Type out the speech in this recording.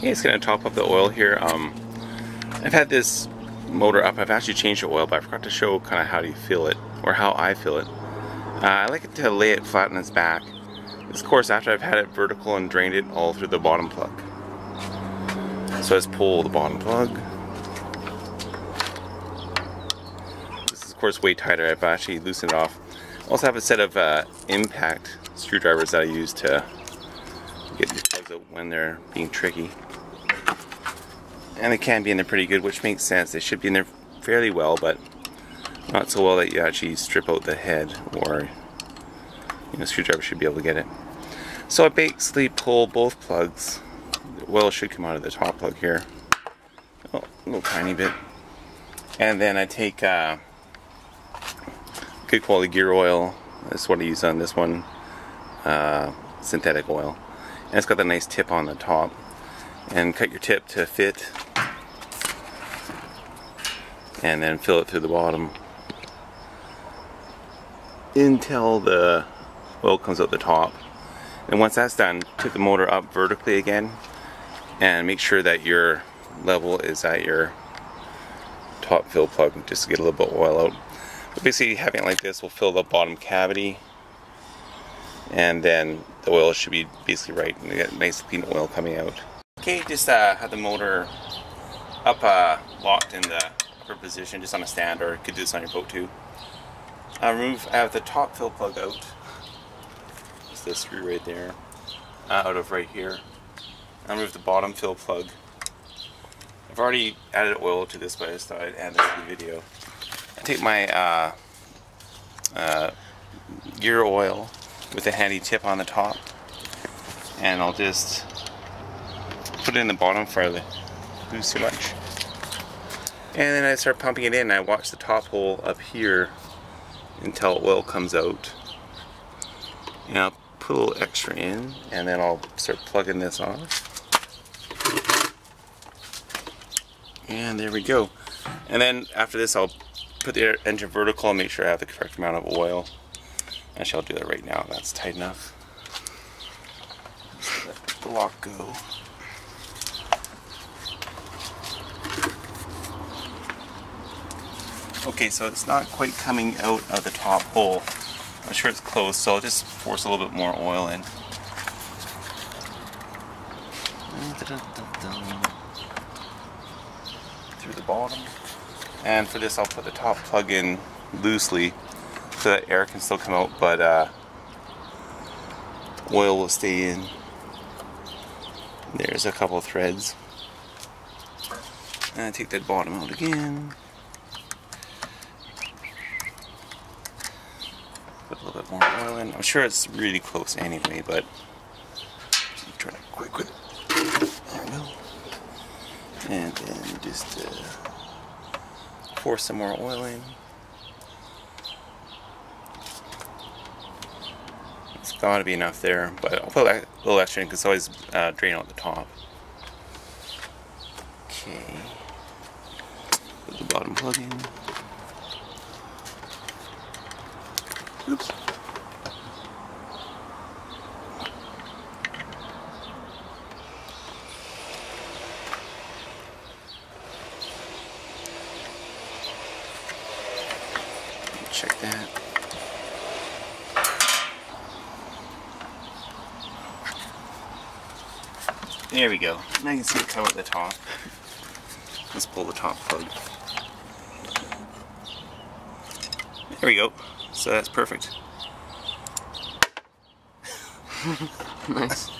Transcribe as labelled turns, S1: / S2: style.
S1: Okay, it's gonna top up the oil here. Um, I've had this motor up. I've actually changed the oil, but I forgot to show kind of how do you feel it, or how I feel it. Uh, I like it to lay it flat on its back. This, course, after I've had it vertical and drained it all through the bottom plug. So let's pull the bottom plug. This is, of course, way tighter. I've actually loosened it off. Also have a set of uh, impact screwdrivers that I use to get when they're being tricky. And they can be in there pretty good, which makes sense. They should be in there fairly well, but not so well that you actually strip out the head or you know, screwdriver should be able to get it. So I basically pull both plugs. The oil should come out of the top plug here. Oh, a little tiny bit. And then I take uh, good quality gear oil. That's what I use on this one. Uh, synthetic oil. And it's got the nice tip on the top. And cut your tip to fit. And then fill it through the bottom until the oil comes out the top. And once that's done, tip the motor up vertically again and make sure that your level is at your top fill plug just to get a little bit of oil out. But basically having it like this will fill the bottom cavity and then the oil should be basically right and you get nice clean oil coming out. Okay, just uh, have the motor up uh, locked in the upper position just on a stand or you could do this on your boat too. I remove, I have the top fill plug out. Just this screw right there. Uh, out of right here. I remove the bottom fill plug. I've already added oil to this, but I just thought I'd add this to the video. I take my uh, uh, gear oil with a handy tip on the top and I'll just put it in the bottom for the lose too much. And then I start pumping it in. I watch the top hole up here until oil comes out. And I'll put a little extra in and then I'll start plugging this on. And there we go. And then after this I'll put the engine vertical and make sure I have the correct amount of oil. Actually I'll do that right now, that's tight enough. Let the lock go. Okay, so it's not quite coming out of the top hole. I'm sure it's closed, so I'll just force a little bit more oil in. Through the bottom. And for this, I'll put the top plug in loosely so that air can still come out, but uh, oil will stay in. There's a couple threads. And I take that bottom out again. Put a little bit more oil in. I'm sure it's really close anyway, but I'm trying to quick it. There we go. And then just uh, pour some more oil in. It's got to be enough there, but I'll put a little extra in because it's always uh, drain out the top. Okay. Put the bottom plug in. Oops. Check that. There we go. Now you can see it come at the top. Let's pull the top plug. There we go. So that's perfect.
S2: nice.